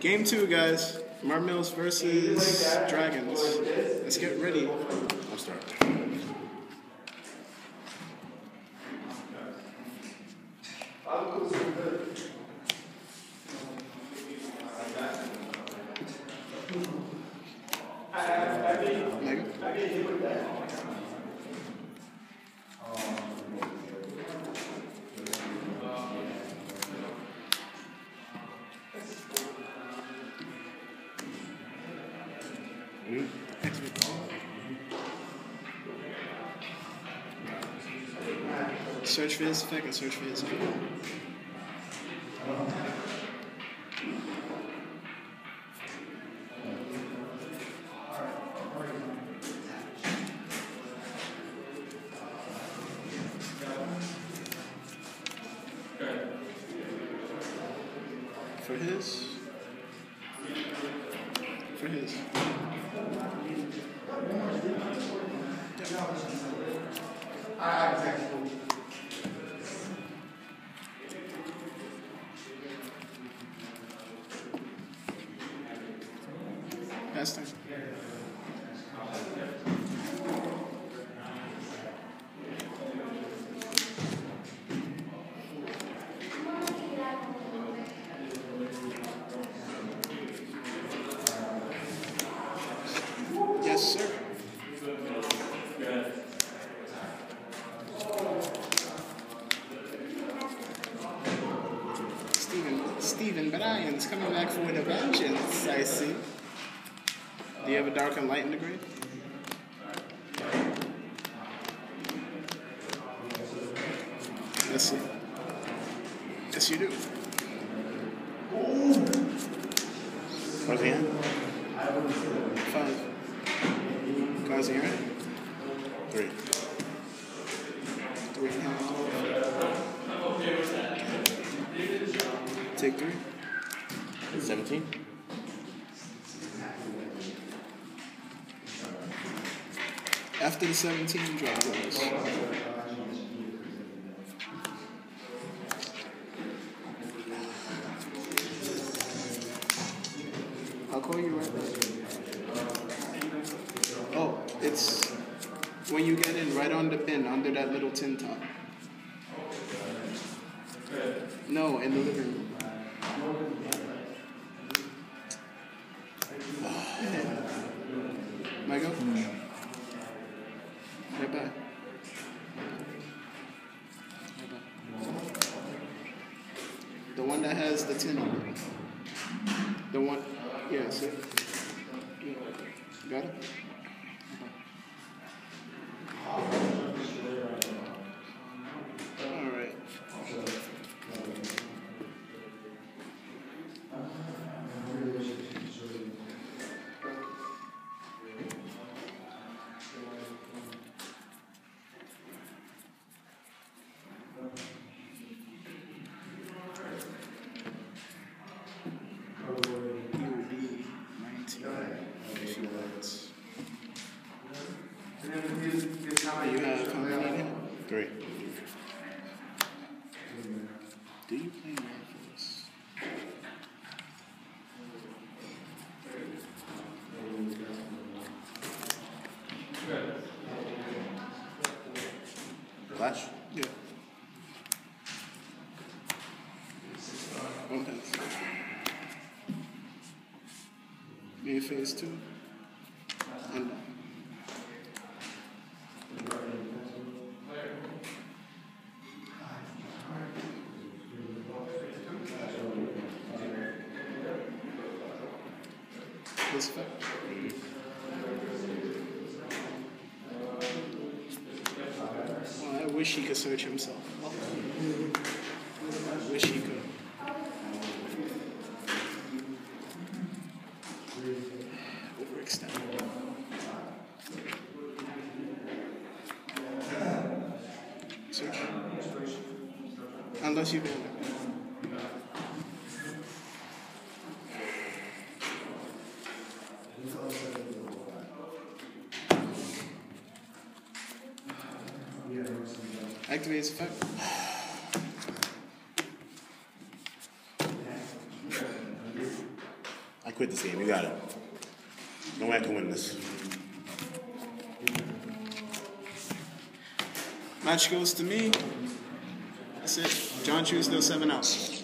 Game two, guys. Mermails versus Dragons. Let's get ready. I'll start. Mega? Search for his effect and search for his effect. For his. For Yes, sir. Stephen, Stephen Bryan's coming back for the vengeance, I see. Do you have a dark and light in the? Let's see. Yes, you do. Five. Cards in hand. Three. Three hand. Take three. 17. After the 17, drop those. I'll call you right back. Oh, it's when you get in, right on the bin, under that little tin top. No, in the living room. Michael? The one that has the tin on it. The one, yeah, see? Got it? Three. Do you play rifles? Flash. Yeah. Main phase two. This effect. Well, I wish he could search himself. I wish he could. Overextended. Search. Unless you ban it. Activate his effect. I quit this game. You got it. No way I can win this. Match goes to me. That's it. John Truesdale, seven out.